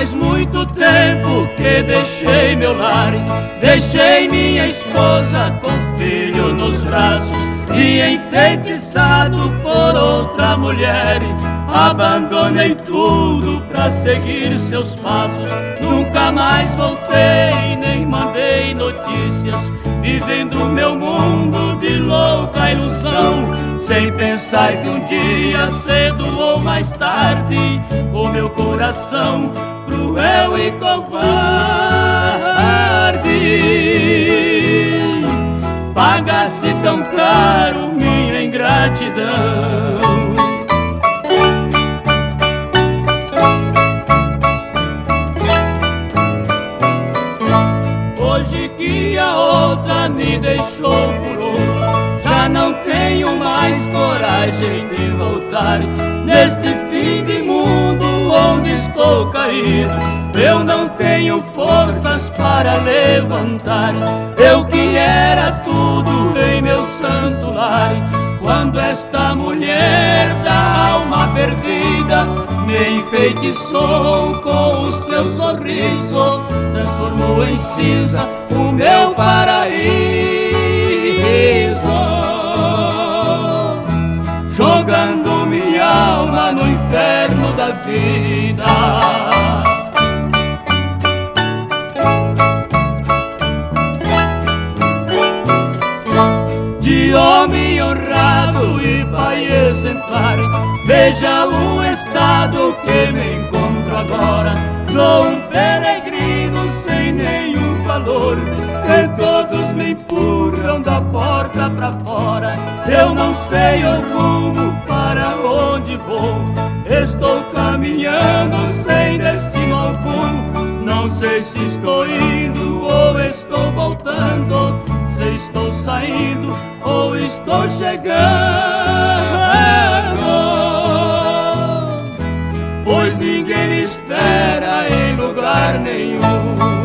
faz muito tempo que deixei meu lar, deixei minha esposa com filho nos braços e enfeitiçado por outra mulher. Abandonei tudo pra seguir seus passos, nunca mais voltei nem mandei notícias, vivendo meu mundo de ilusão, sem pensar que um dia cedo ou mais tarde o meu coração cruel e covarde pagasse tão caro minha ingratidão. Hoje que a outra me deixou não tenho mais coragem de voltar neste fim de mundo onde estou caído. Eu não tenho forças para levantar. Eu que era tudo em meu santo lar. Quando esta mulher da alma perdida me enfeitiçou com o seu sorriso, transformou em cinza o meu paraíso, da vida. de homem honrado e pai exemplar. Veja o estado que me encontro agora. Sou um peregrino sem nenhum valor, que todos me empurram da porta pra fora. Eu não sei o rumo para onde vou. Estou caminhando sem destino algum. Não sei se estou indo ou estou voltando se estou saindo ou estou chegando, pois ninguém me espera em lugar nenhum.